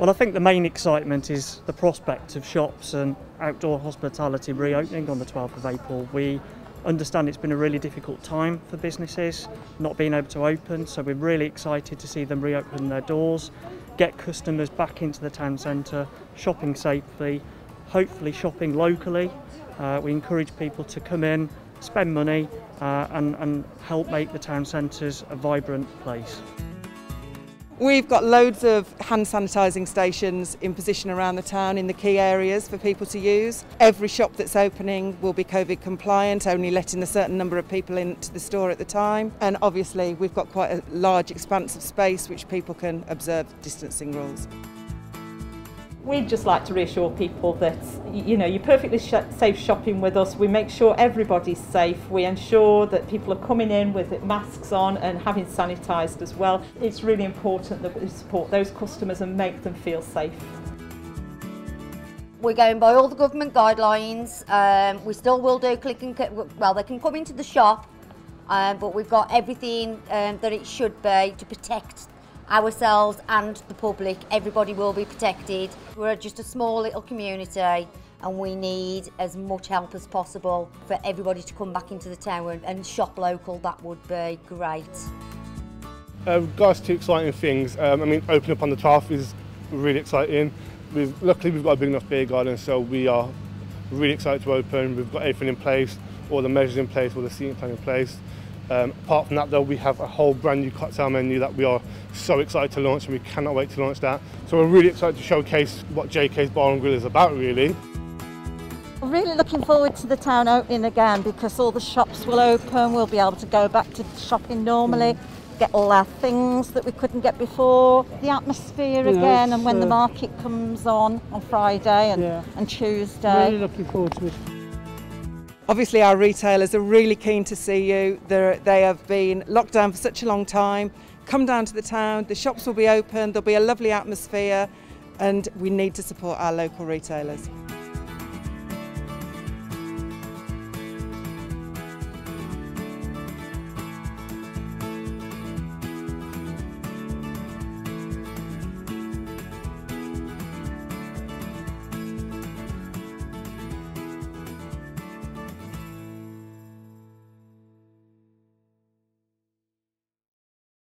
Well, I think the main excitement is the prospect of shops and outdoor hospitality reopening on the 12th of April. We understand it's been a really difficult time for businesses not being able to open, so we're really excited to see them reopen their doors, get customers back into the town centre, shopping safely, hopefully shopping locally. Uh, we encourage people to come in, spend money, uh, and, and help make the town centres a vibrant place. We've got loads of hand sanitising stations in position around the town in the key areas for people to use. Every shop that's opening will be COVID compliant, only letting a certain number of people into the store at the time. And obviously we've got quite a large expanse of space which people can observe distancing rules. We'd just like to reassure people that you know you're perfectly sh safe shopping with us. We make sure everybody's safe. We ensure that people are coming in with masks on and having sanitised as well. It's really important that we support those customers and make them feel safe. We're going by all the government guidelines. Um, we still will do click and well, they can come into the shop, um, but we've got everything um, that it should be to protect ourselves and the public, everybody will be protected. We're just a small little community and we need as much help as possible for everybody to come back into the town and shop local, that would be great. Uh, regards to exciting things, um, I mean, opening up on the 12th is really exciting. We've, luckily, we've got a big enough beer garden, so we are really excited to open. We've got everything in place, all the measures in place, all the seating plan in place. Um, apart from that though, we have a whole brand new cocktail menu that we are so excited to launch and we cannot wait to launch that. So we're really excited to showcase what JK's Bar and Grill is about really. I'm really looking forward to the town opening again because all the shops will open, we'll be able to go back to shopping normally, get all our things that we couldn't get before, the atmosphere yeah, again and when uh, the market comes on on Friday and, yeah. and Tuesday. Really looking forward to it. Obviously our retailers are really keen to see you. They're, they have been locked down for such a long time. Come down to the town, the shops will be open, there'll be a lovely atmosphere and we need to support our local retailers.